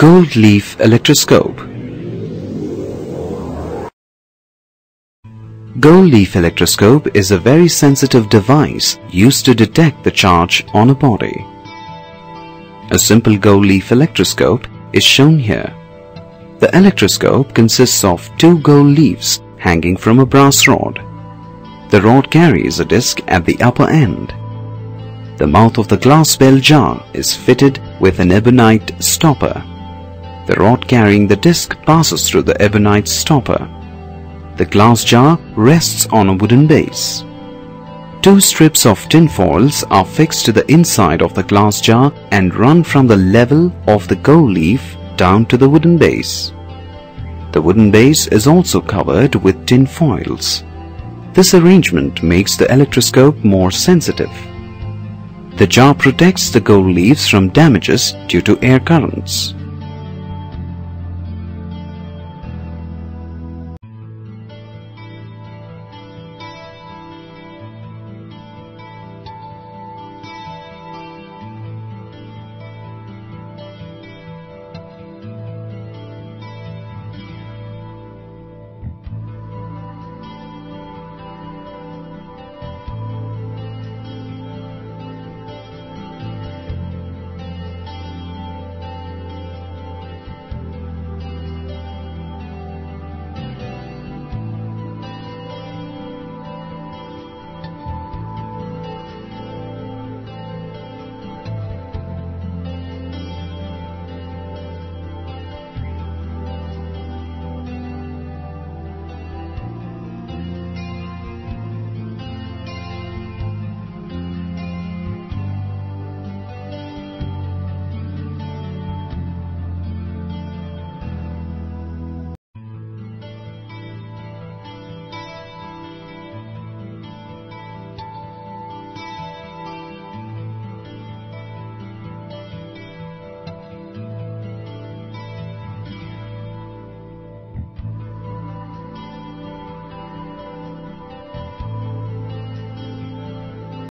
Gold leaf electroscope Gold leaf electroscope is a very sensitive device used to detect the charge on a body. A simple gold leaf electroscope is shown here. The electroscope consists of two gold leaves hanging from a brass rod. The rod carries a disc at the upper end. The mouth of the glass bell jar is fitted with an ebonite stopper. The rod carrying the disc passes through the ebonite stopper. The glass jar rests on a wooden base. Two strips of tin foils are fixed to the inside of the glass jar and run from the level of the gold leaf down to the wooden base. The wooden base is also covered with tin foils. This arrangement makes the electroscope more sensitive. The jar protects the gold leaves from damages due to air currents.